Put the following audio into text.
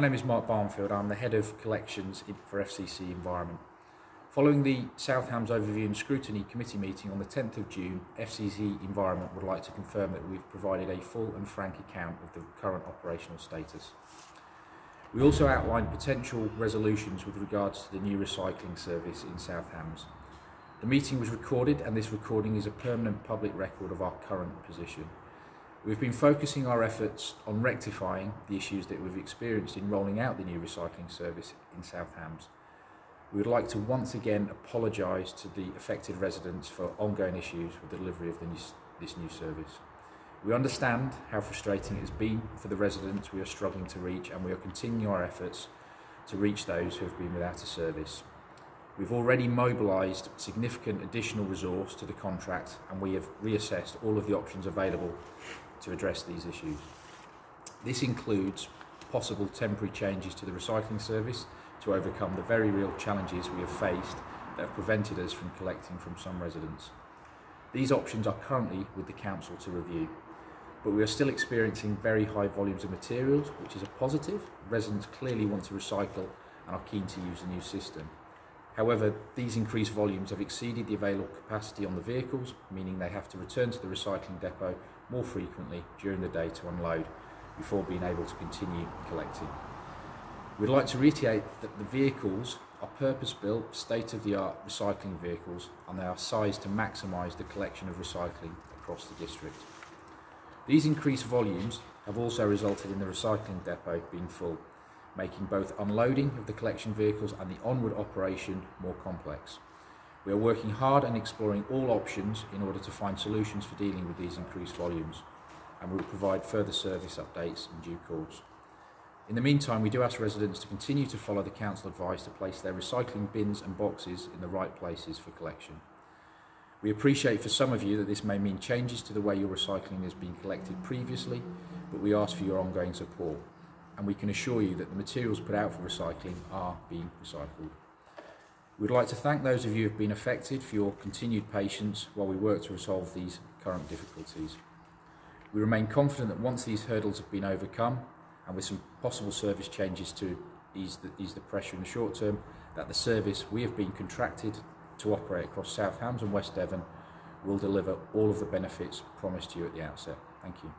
My name is Mark Barnfield. I'm the head of collections for FCC Environment. Following the South Hams Overview and Scrutiny Committee meeting on the 10th of June, FCC Environment would like to confirm that we've provided a full and frank account of the current operational status. We also outlined potential resolutions with regards to the new recycling service in South Hams. The meeting was recorded and this recording is a permanent public record of our current position. We've been focusing our efforts on rectifying the issues that we've experienced in rolling out the new recycling service in South Hams. We would like to once again apologise to the affected residents for ongoing issues with the delivery of new, this new service. We understand how frustrating it has been for the residents we are struggling to reach and we are continuing our efforts to reach those who have been without a service. We've already mobilised significant additional resource to the contract and we have reassessed all of the options available to address these issues. This includes possible temporary changes to the recycling service to overcome the very real challenges we have faced that have prevented us from collecting from some residents. These options are currently with the Council to review, but we are still experiencing very high volumes of materials, which is a positive. Residents clearly want to recycle and are keen to use the new system. However, these increased volumes have exceeded the available capacity on the vehicles, meaning they have to return to the recycling depot more frequently during the day to unload before being able to continue collecting. We'd like to reiterate that the vehicles are purpose-built, state-of-the-art recycling vehicles and they are sized to maximise the collection of recycling across the district. These increased volumes have also resulted in the recycling depot being full making both unloading of the collection vehicles and the onward operation more complex. We are working hard and exploring all options in order to find solutions for dealing with these increased volumes and we will provide further service updates in due course. In the meantime, we do ask residents to continue to follow the council advice to place their recycling bins and boxes in the right places for collection. We appreciate for some of you that this may mean changes to the way your recycling has been collected previously, but we ask for your ongoing support and we can assure you that the materials put out for recycling are being recycled. We'd like to thank those of you who have been affected for your continued patience while we work to resolve these current difficulties. We remain confident that once these hurdles have been overcome and with some possible service changes to ease the, ease the pressure in the short term, that the service we have been contracted to operate across South Hams and West Devon will deliver all of the benefits promised to you at the outset. Thank you.